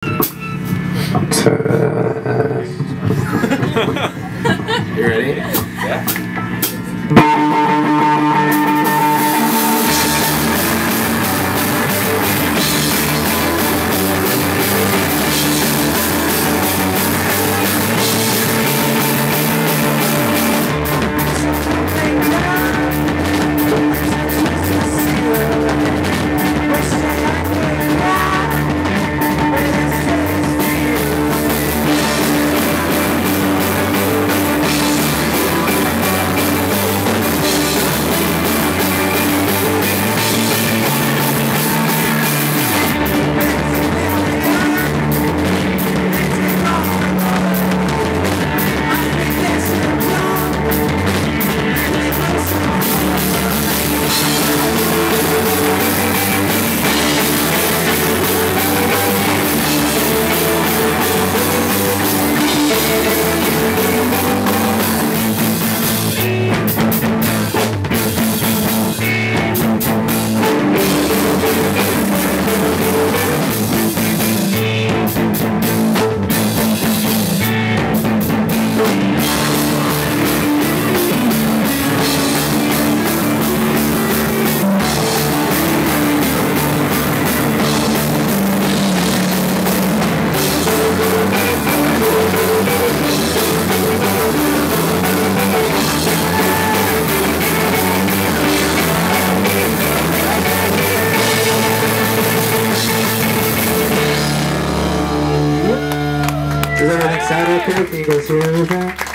You ready? Yeah. Is everything sound okay? Can you guys?